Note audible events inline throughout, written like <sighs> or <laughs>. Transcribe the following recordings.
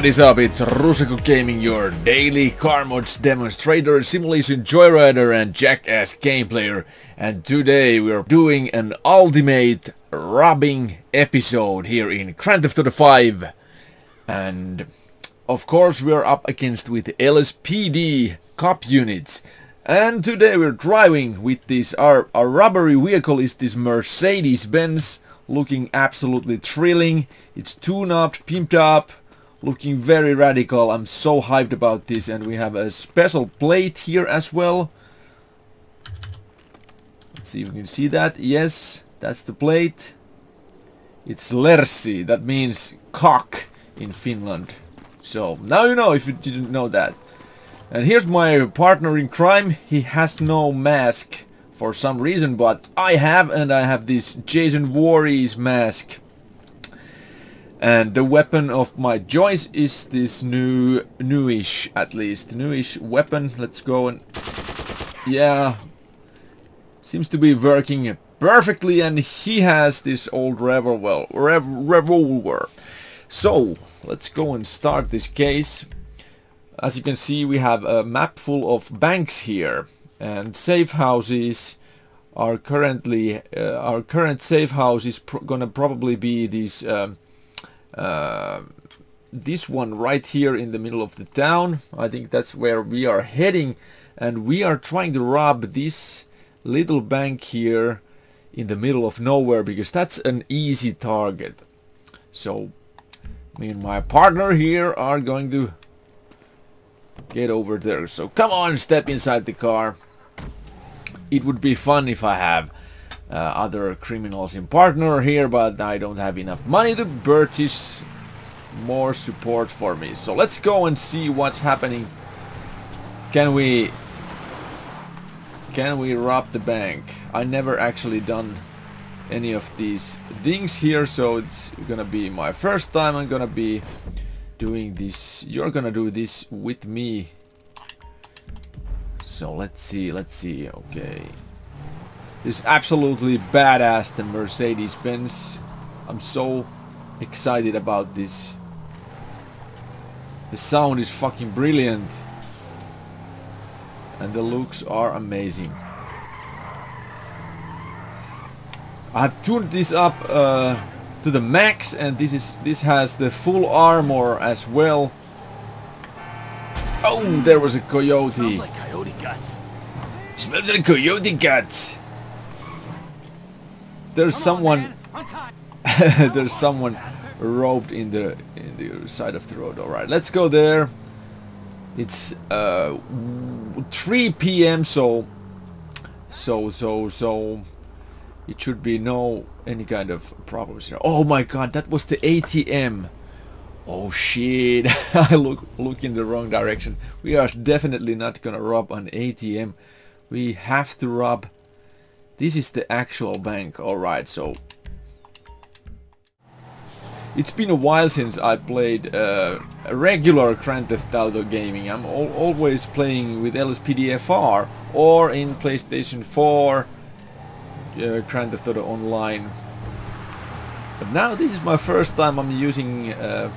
What is up? It's Rusakko Gaming, your daily car mods demonstrator, simulation joyrider and jackass gameplayer. And today we're doing an ultimate robbing episode here in Grand Theft Auto 5. And of course we're up against with LSPD cop units. And today we're driving with this, our, our robbery vehicle is this Mercedes-Benz looking absolutely thrilling. It's tuned up, pimped up, looking very radical. I'm so hyped about this and we have a special plate here as well. Let's see if we can see that. Yes, that's the plate. It's Lersi, that means cock in Finland. So now you know if you didn't know that. And here's my partner in crime. He has no mask for some reason, but I have, and I have this Jason Voorhees mask. And the weapon of my choice is this new, newish at least, newish weapon. Let's go and, yeah, seems to be working perfectly. And he has this old revolver, rev revolver. So let's go and start this case. As you can see, we have a map full of banks here and safe houses are currently uh, our current safe house is gonna probably be these um, uh, this one right here in the middle of the town. I think that's where we are heading. And we are trying to rob this little bank here in the middle of nowhere because that's an easy target. So me and my partner here are going to get over there. So come on step inside the car. It would be fun if I have uh, other criminals in partner here, but I don't have enough money to purchase more support for me. So let's go and see what's happening. Can we can we rob the bank? I never actually done any of these things here, so it's gonna be my first time. I'm gonna be doing this. You're gonna do this with me so let's see, let's see, okay. This absolutely badass the Mercedes-Benz. I'm so excited about this. The sound is fucking brilliant. And the looks are amazing. I've tuned this up uh, to the max and this is this has the full armor as well. Oh, there was a coyote guts. Smells like coyote guts. There's someone. <laughs> there's someone roped in the in the side of the road. All right, let's go there. It's uh 3 p.m. So so so so it should be no any kind of problems here. Oh my god, that was the ATM. Oh shit, <laughs> I look look in the wrong direction. We are definitely not gonna rob an ATM. We have to rob... This is the actual bank, alright, so... It's been a while since I played uh, a regular Grand Theft Auto gaming. I'm al always playing with LSPDFR or in PlayStation 4 uh, Grand Theft Auto Online. But now this is my first time I'm using uh,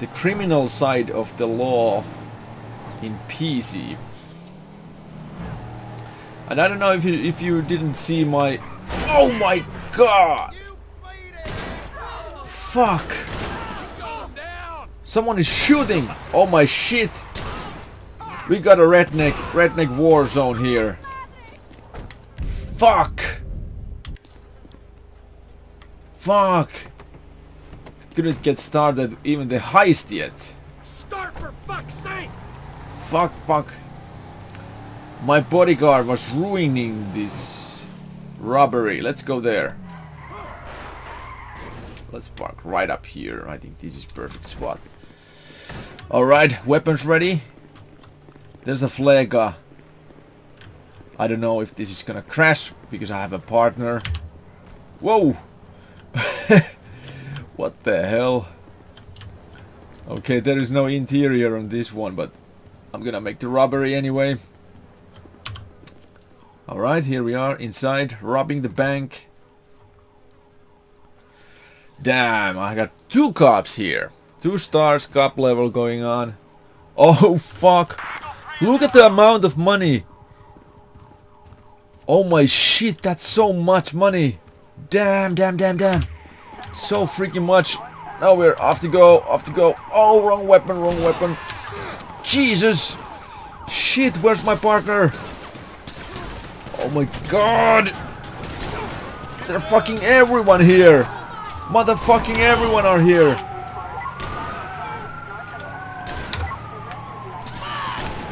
the criminal side of the law in PC. And I don't know if you if you didn't see my Oh my god! Fuck! Someone is shooting! Oh my shit! We got a redneck redneck war zone here. Fuck! Fuck! couldn't get started even the heist yet. Start for fuck's sake! Fuck, fuck. My bodyguard was ruining this robbery. Let's go there. Let's park right up here. I think this is perfect spot. Alright, weapons ready. There's a Fleeca. Uh, I don't know if this is gonna crash because I have a partner. Whoa! <laughs> What the hell? Okay, there is no interior on this one, but I'm gonna make the robbery anyway. Alright, here we are inside, robbing the bank. Damn, I got two cops here. Two stars cop level going on. Oh fuck. Look at the amount of money. Oh my shit, that's so much money. Damn, damn, damn, damn. So freaking much. Now we're off to go, off to go. Oh, wrong weapon, wrong weapon. Jesus. Shit, where's my partner? Oh my god. They're fucking everyone here. Motherfucking everyone are here.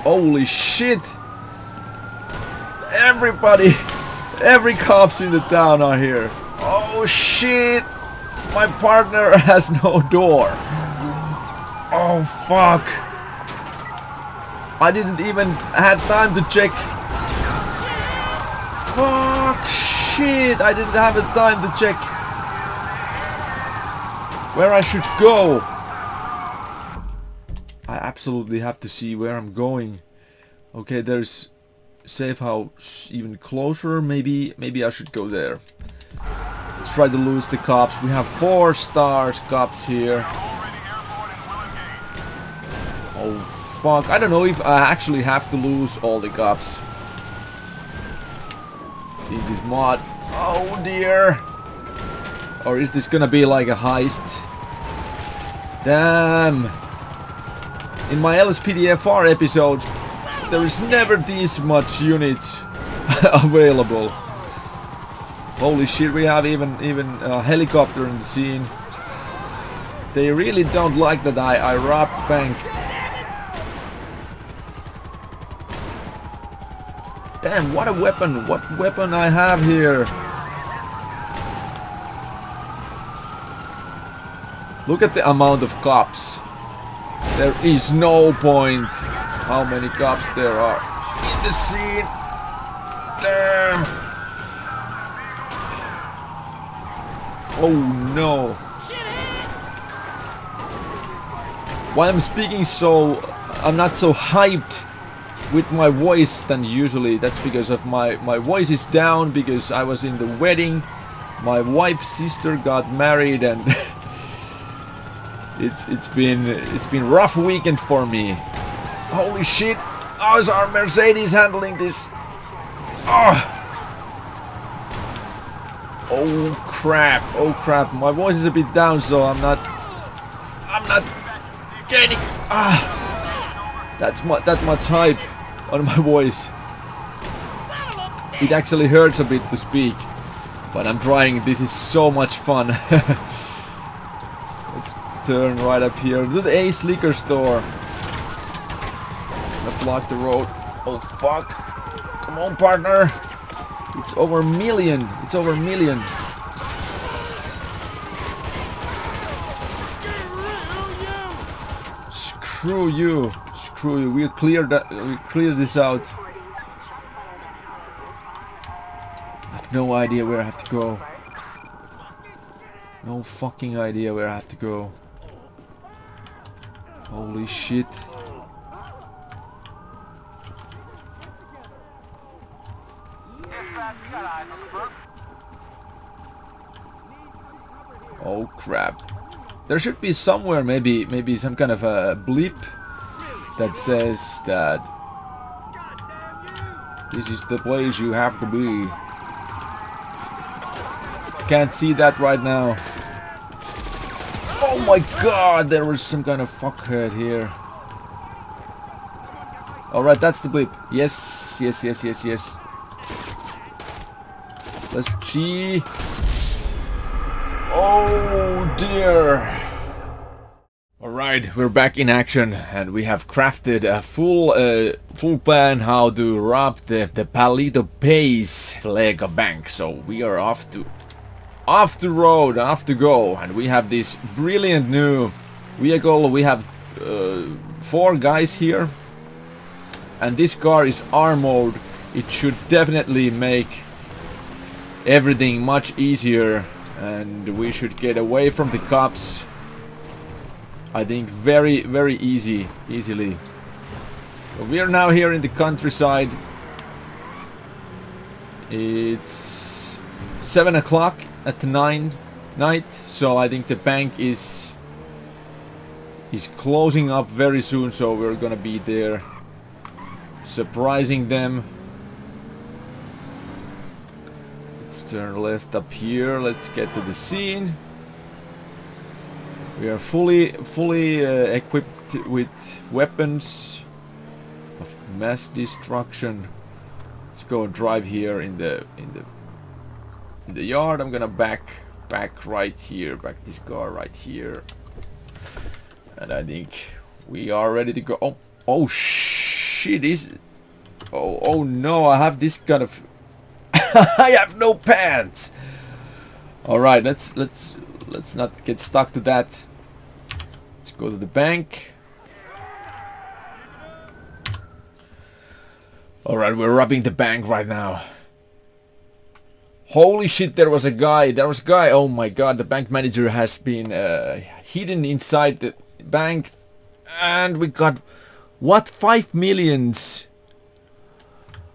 Holy shit. Everybody, every cops in the town are here. Oh shit. My partner <laughs> has no door. Oh fuck. I didn't even had time to check. Fuck shit. I didn't have the time to check where I should go. I absolutely have to see where I'm going. Okay, there's safe house even closer. Maybe maybe I should go there. Let's try to lose the cops. We have four stars cops here. Oh fuck. I don't know if I actually have to lose all the cops. In this mod. Oh dear. Or is this gonna be like a heist? Damn. In my LSPDFR episodes, there is never this much units <laughs> available. Holy shit, we have even even a helicopter in the scene. They really don't like that I, I bank. Damn, what a weapon, what weapon I have here. Look at the amount of cops. There is no point how many cops there are in the scene. Damn. Oh no. Why I'm speaking so... I'm not so hyped with my voice than usually. That's because of my, my voice is down because I was in the wedding. My wife's sister got married and <laughs> It's it's been it's been rough weekend for me. Holy shit! How's our Mercedes handling this? Oh. oh crap! Oh crap! My voice is a bit down, so I'm not I'm not getting ah. That's my that much hype on my voice. It actually hurts a bit to speak, but I'm trying. This is so much fun. <laughs> Let's turn right up here to the Ace Liquor Store. Gonna block the road. Oh fuck. Come on partner. It's over a million. It's over a million. Screw you. We'll clear that we'll clear this out. I have no idea where I have to go. No fucking idea where I have to go. Holy shit. Oh crap. There should be somewhere maybe maybe some kind of a blip that says that this is the place you have to be. Can't see that right now. Oh my god, there was some kind of fuckhead here. Alright, that's the blip. Yes, yes, yes, yes, yes. Let's G. Oh dear. Alright, we're back in action and we have crafted a full uh, full plan how to rob the, the Paleto Pays Lega Bank. So we are off to off the road, off to go. And we have this brilliant new vehicle. We have uh, four guys here. And this car is armored. It should definitely make everything much easier. And we should get away from the cops. I think very, very easy, easily. We are now here in the countryside. It's 7 o'clock at 9 night so I think the bank is is closing up very soon, so we're gonna be there. Surprising them. Let's turn left up here. Let's get to the scene. We are fully, fully uh, equipped with weapons of mass destruction. Let's go drive here in the in the in the yard. I'm gonna back back right here, back this car right here. And I think we are ready to go. Oh, oh shit, is... Oh, oh no, I have this kind of... <laughs> I have no pants! Alright, let's, let's, let's not get stuck to that. Go to the bank. Alright, we're robbing the bank right now. Holy shit, there was a guy, there was a guy, oh my god, the bank manager has been uh, hidden inside the bank and we got what five millions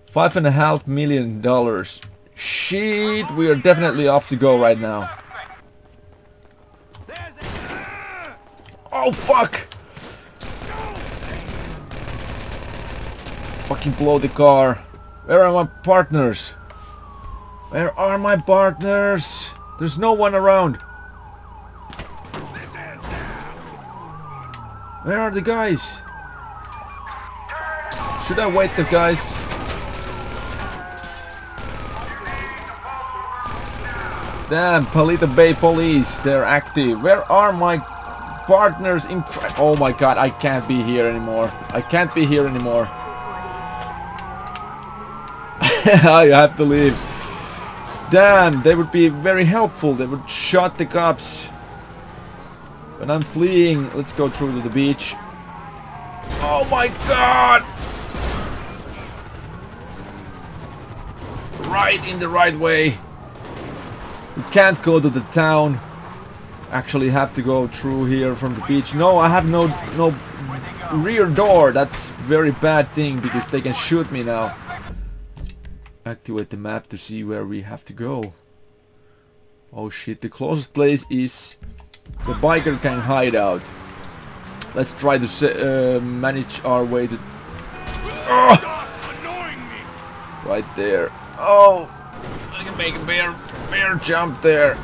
five and a half million dollars shit we are definitely off to go right now oh fuck fucking blow the car where are my partners where are my partners there's no one around Where are the guys? Should I wait the guys? Damn, Paleto Bay Police, they're active. Where are my partners in Oh my god, I can't be here anymore. I can't be here anymore. <laughs> I have to leave. Damn, they would be very helpful. They would shot the cops. When I'm fleeing, let's go through to the beach. Oh my god! Right in the right way. We can't go to the town. Actually have to go through here from the beach. No, I have no no rear door. That's very bad thing because they can shoot me now. Activate the map to see where we have to go. Oh shit, the closest place is the biker can hide out. Let's try to uh, manage our way to... Oh! Right there. Oh! I can make a bear, bear jump there.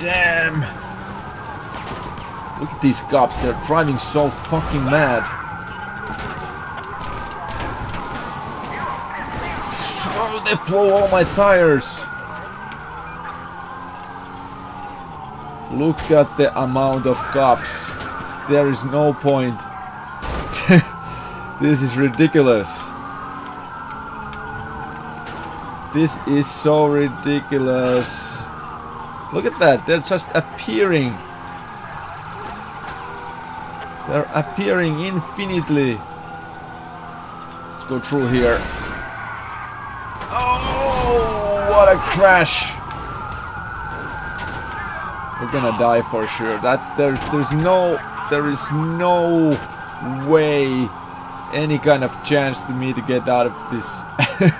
Damn! Look at these cops, they're driving so fucking mad. Oh, they blow all my tires. Look at the amount of cops. There is no point. <laughs> this is ridiculous. This is so ridiculous. Look at that. They're just appearing. They're appearing infinitely. Let's go through here. Oh, what a crash. We're gonna die for sure. That's there's there's no there is no way any kind of chance to me to get out of this <laughs>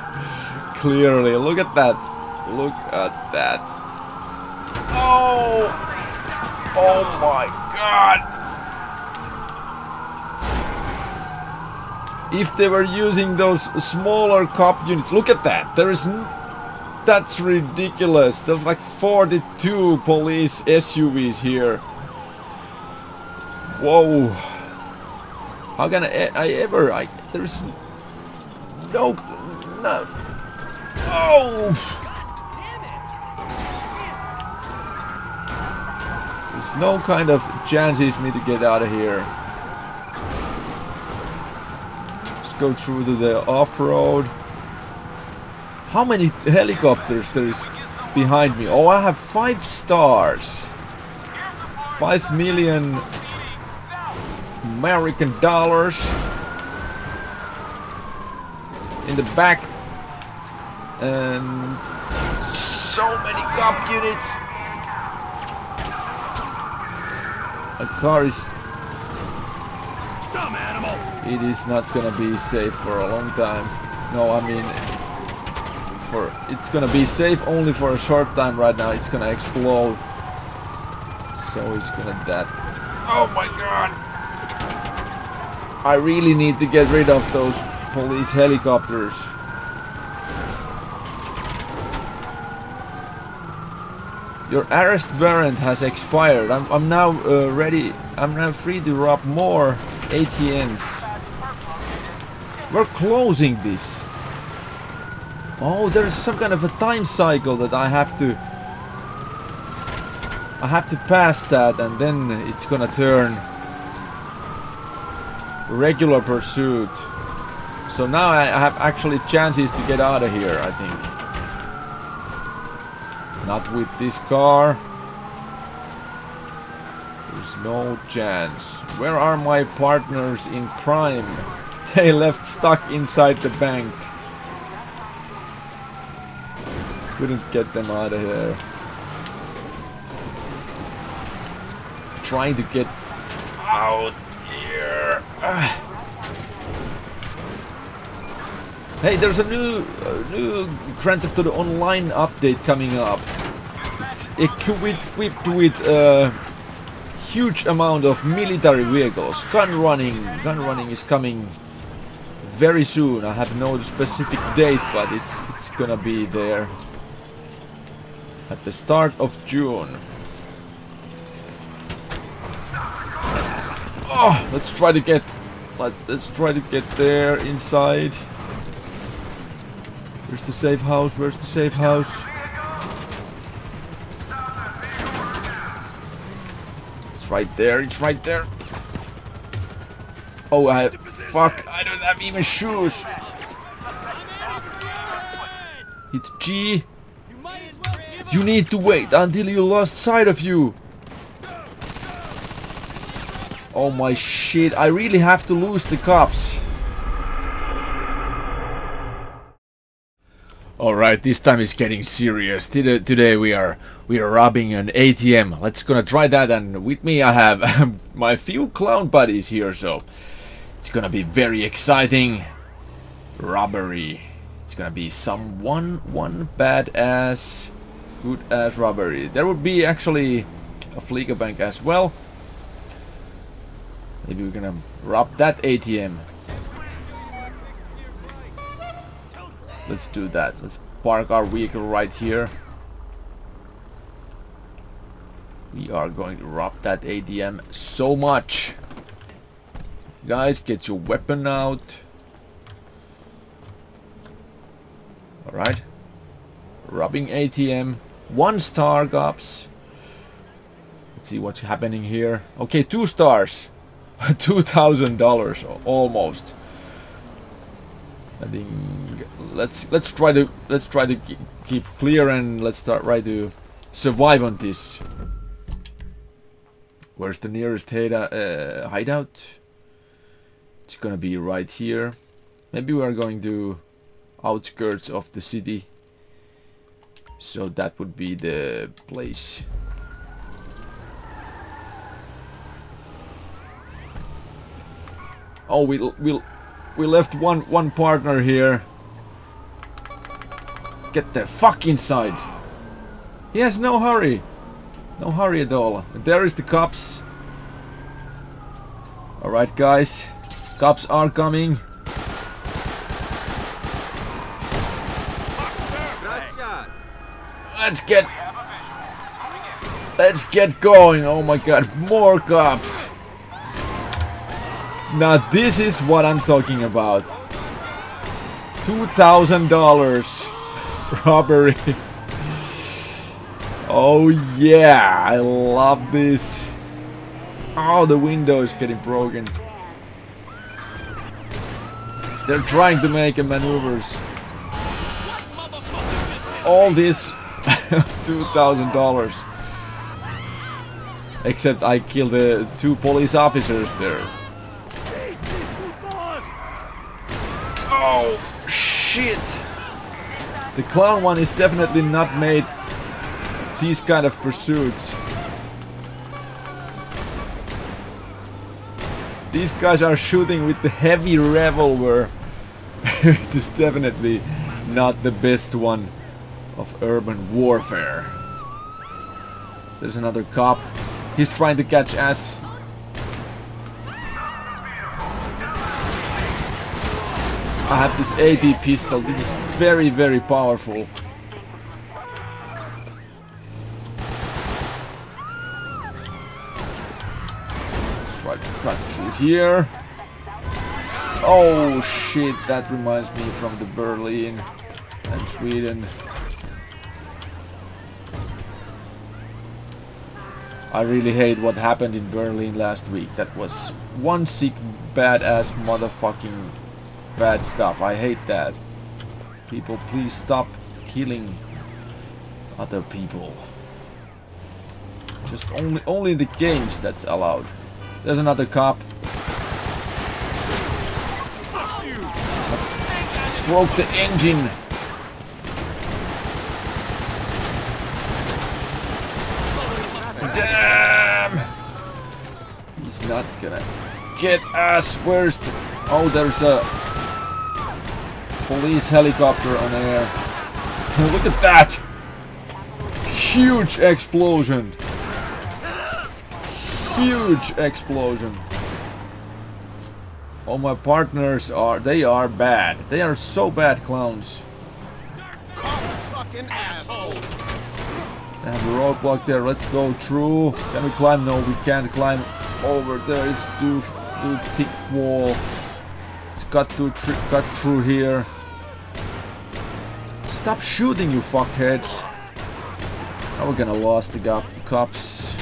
clearly. Look at that. Look at that. Oh! My god! If they were using those smaller cop units, look at that. There is that's ridiculous. There's like 42 police SUVs here. Whoa. How can I, I ever... I, there's no... No... Oh! No kind of chances me to get out of here. Let's go through to the off-road. How many helicopters there is behind me? Oh, I have five stars. Five million American dollars in the back and so many cop units. A car is Dumb animal. it is not gonna be safe for a long time. No, I mean for it's gonna be safe only for a short time right now. It's gonna explode So it's gonna that. Oh my god! I really need to get rid of those police helicopters. Your arrest warrant has expired. I'm, I'm now uh, ready. I'm now free to rob more ATMs. We're closing this. Oh, there's some kind of a time cycle that I have to... I have to pass that and then it's gonna turn regular pursuit. So now I have actually chances to get out of here, I think. Not with this car. There's no chance. Where are my partners in crime? <laughs> They left stuck inside the bank. Couldn't get them out of here. Trying to get out here. <sighs> Hey, there's a new uh, new Grand Theft Auto Online update coming up. Equipped with a huge amount of military vehicles. Gun running, gun running is coming very soon. I have no specific date, but it's it's gonna be there at the start of June. Oh, let's try to get let, let's try to get there inside. Where's the safe house? Where's the safe house? Right there. It's right there. Oh, I fuck. I don't have even shoes. It's G. You need to wait until you lost sight of you. Oh my shit. I really have to lose the cops. Alright, this time is getting serious. Today, we are we are robbing an ATM. Let's gonna try that and with me I have <laughs> my few clown buddies here so it's gonna be very exciting. Robbery. It's gonna be some one one bad ass good ass robbery. There would be actually a Fleeca bank as well. Maybe we're gonna rob that ATM. Let's do that. Let's park our vehicle right here. We are going to rob that ATM so much. Guys, get your weapon out. Alright. Robbing ATM. One star, cops. Let's see what's happening here. Okay, two stars. <laughs> $2,000 almost. I think let's let's try to let's try to keep clear and let's start try to survive on this. Where's the nearest uh, hideout? It's gonna be right here. Maybe we are going to outskirts of the city. So that would be the place. Oh, we'll we'll we left one one partner here. Get the fuck inside. He has no hurry. No hurry at all. There is the cops. Alright guys. Cops are coming. Let's get... Let's get going. Oh my god. More cops. Now this is what I'm talking about. $2,000 <laughs> robbery. oh yeah, I love this. Oh, the window is getting broken. They're trying to make a maneuvers. All this <laughs> $2,000. Except I killed the two police officers there. Oh, shit! The clown one is definitely not made of these kind of pursuits. These guys are shooting with the heavy revolver. <laughs> it is definitely not the best one of urban warfare. There's another cop. He's trying to catch us. I have this AP pistol. This is very, very powerful. Let's try to cut through here. Oh shit, that reminds me from the Berlin and Sweden. I really hate what happened in Berlin last week. That was one sick badass motherfucking bad stuff. I hate that. People, please stop killing other people. Just only only the games that's allowed. There's another cop. Broke the engine. Damn! He's not gonna get us. Where's the... Oh, there's a police helicopter on air. Look at that! Huge explosion! Huge explosion! Oh, my partners are... They are bad. They are so bad clowns. They have roadblock there. Let's go through. Can we climb? No, we can't climb over there. It's too, too thick wall. It's got to cut through here. Stop shooting, you fuckheads. Now we're gonna lose the cops.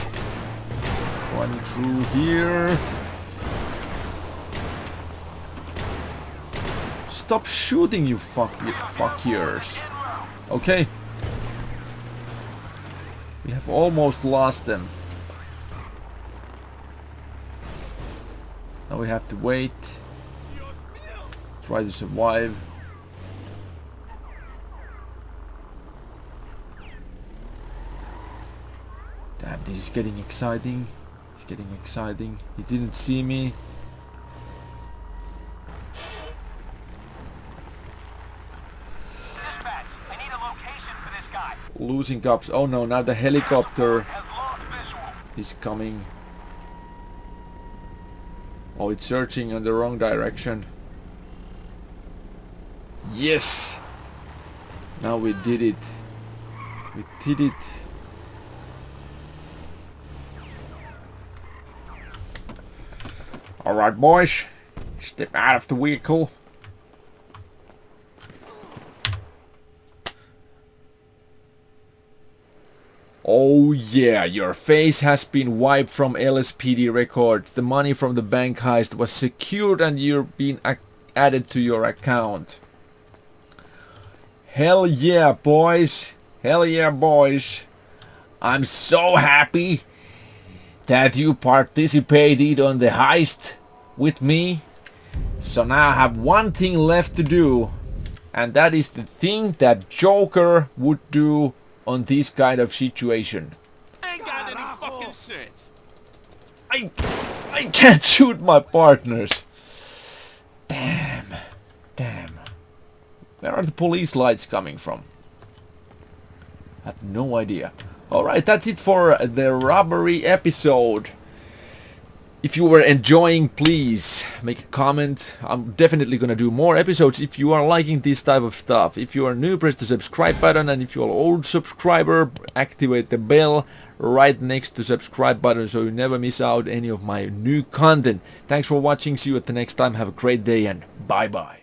One through here. Stop shooting, you fuck fuck years. Okay. We have almost lost them. Now we have to wait. Try to survive. Damn, this is getting exciting. It's getting exciting. He didn't see me. Losing cops. Oh no, now the helicopter is coming. Oh, it's searching in the wrong direction. Yes! Now we did it. We did it. Alright boys, step out of the vehicle. Oh yeah, your face has been wiped from LSPD records. The money from the bank heist was secured and you're being added to your account. Hell yeah, boys. Hell yeah, boys. I'm so happy that you participated on the heist with me. So now I have one thing left to do. And that is the thing that Joker would do on this kind of situation. Ain't got any fucking sense. I I <laughs> can't shoot my partners. Damn. Damn. Where are the police lights coming from? I have no idea. Alright, that's it for the robbery episode. If you were enjoying, please make a comment. I'm definitely gonna do more episodes if you are liking this type of stuff. If you are new, press the subscribe button and if you're an old subscriber, activate the bell right next to subscribe button so you never miss out any of my new content. Thanks for watching, see you at the next time, have a great day and bye bye.